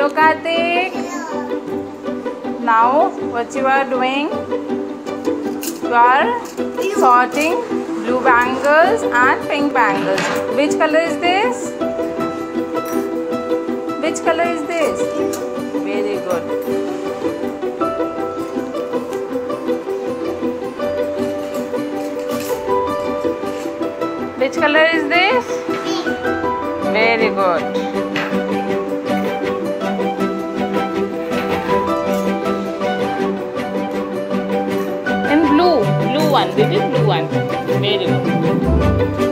Hello Kartik. Now what you are doing? You are sorting blue bangles and pink bangles. Which color is this? Which color is this? Very good. Which color is this? Very good. One. This is blue one. Very good.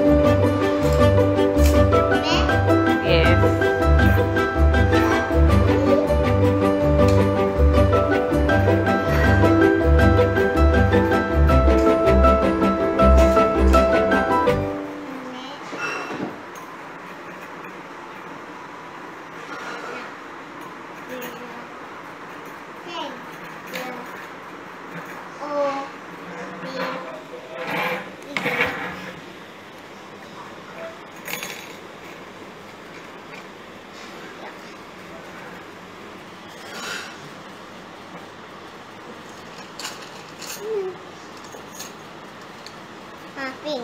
Pink.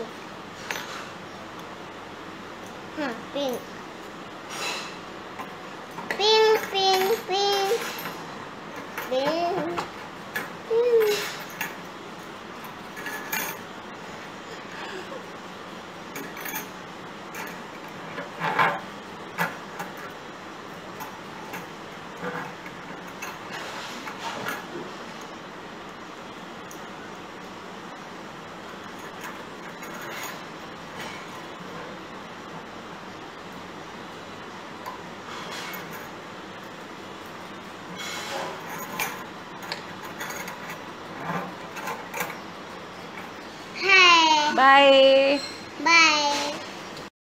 Hmm, pink. Pink, pink, pink. Pink. Pink. Bye bye